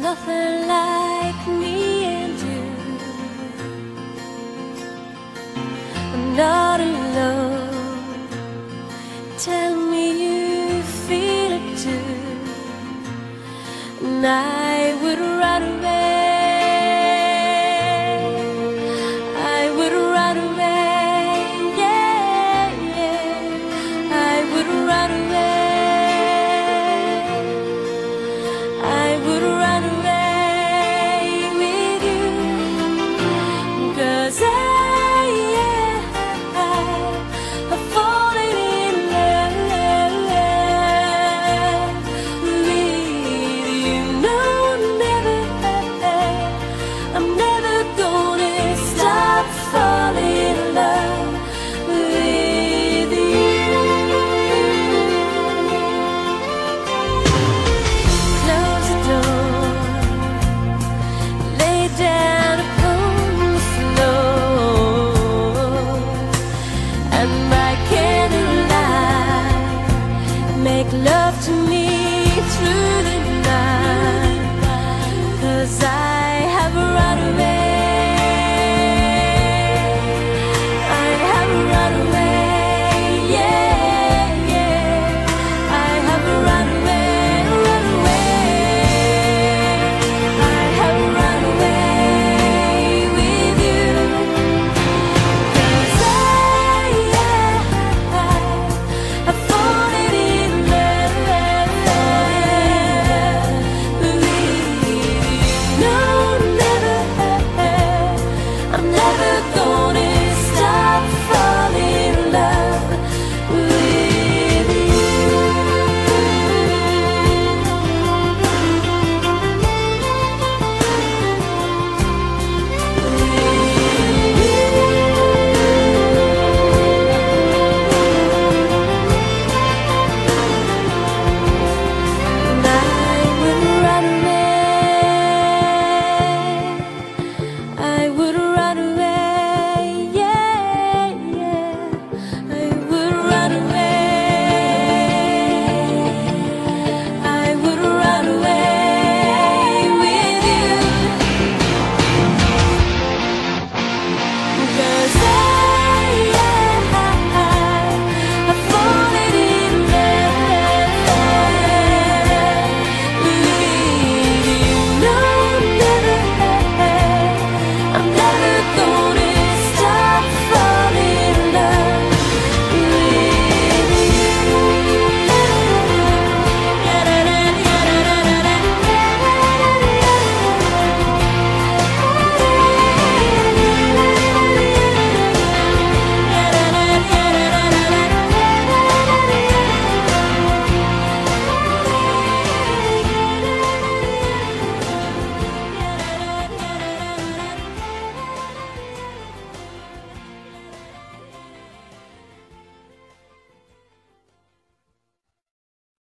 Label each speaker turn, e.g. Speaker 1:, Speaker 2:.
Speaker 1: Nothing like me and you. I'm not alone. Tell me you feel it too. And I. the thought